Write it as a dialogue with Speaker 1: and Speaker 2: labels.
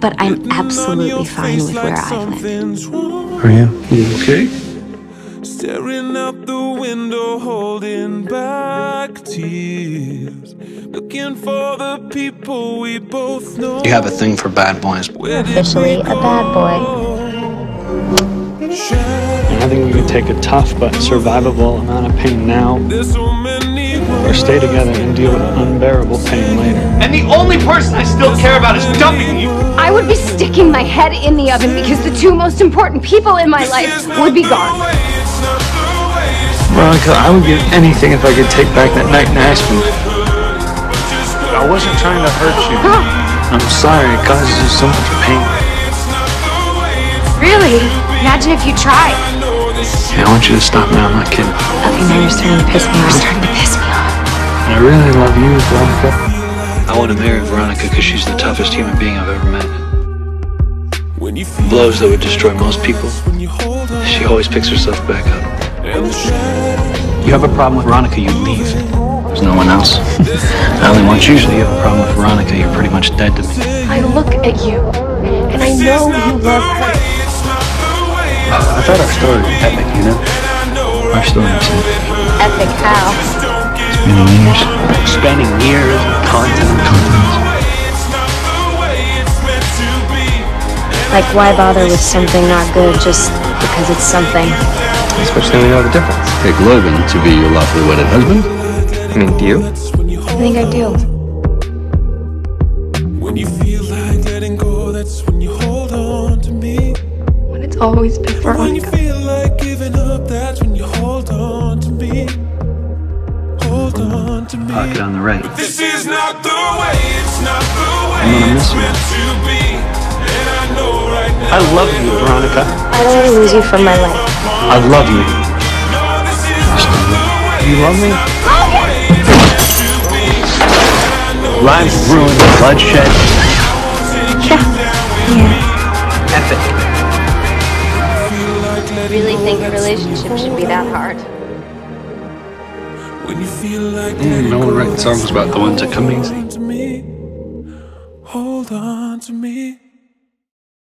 Speaker 1: But I'm absolutely fine with where I landed.
Speaker 2: Are you? You okay?
Speaker 3: Staring out the window, holding back tears. Looking for the people we both know.
Speaker 2: You have a thing for bad boys.
Speaker 1: Officially a bad boy.
Speaker 4: I think we can take a tough but survivable amount of pain now,
Speaker 3: There's so many
Speaker 4: or stay together and deal with unbearable pain later.
Speaker 5: And the only person I still care about is dumping you.
Speaker 1: I would be sticking my head in the oven because the two most important people in my life would be gone.
Speaker 4: Veronica, I would give anything if I could take back that night in Aspen. I wasn't trying to hurt you. I'm sorry it causes you so much pain.
Speaker 1: Really? Imagine if you tried.
Speaker 4: Yeah, I want you to stop now, I'm not kidding.
Speaker 1: Okay, now you're starting to piss me off. You're starting to piss me off.
Speaker 4: And I really love you, Veronica.
Speaker 2: I want to marry Veronica because she's the toughest human being I've ever met.
Speaker 3: when you feel
Speaker 2: Blows that would destroy most people.
Speaker 3: when you hold on
Speaker 2: She always picks herself back up.
Speaker 3: and the shadow.
Speaker 2: You have a problem with Veronica, you leave. There's no one else. I only want you. So you have a problem with Veronica, you're pretty much dead to me.
Speaker 1: I look at you, and I know you love her.
Speaker 2: I thought our story was epic, you know? Our story is epic.
Speaker 1: Epic how?
Speaker 2: Many years.
Speaker 4: Spanning years and continents.
Speaker 1: Like, why bother with something not good just because it's something?
Speaker 4: Especially when you know the difference.
Speaker 6: Pick Logan to be your lawfully wedded husband?
Speaker 4: I mean, do you?
Speaker 1: I think I do.
Speaker 3: When you feel like letting go, that's when you hold on to me.
Speaker 1: When it's always been
Speaker 3: When you feel like giving up, that's when you hold on to me.
Speaker 2: Pocket on the right.
Speaker 3: This is not the way, it's not the way
Speaker 2: I'm gonna miss
Speaker 3: it's
Speaker 2: you.
Speaker 3: meant to be. And I know right now.
Speaker 4: I love you, Veronica.
Speaker 1: I don't want to lose you from my life.
Speaker 4: I love you.
Speaker 3: No, this is not the way
Speaker 4: You love me?
Speaker 5: Lives ruined, bloodshed.
Speaker 1: Yeah. Yeah.
Speaker 4: Epic.
Speaker 1: Really think a relationship should be that hard?
Speaker 6: Mm, no one writing songs about the ones that come easy.
Speaker 3: to me. Hold on to me.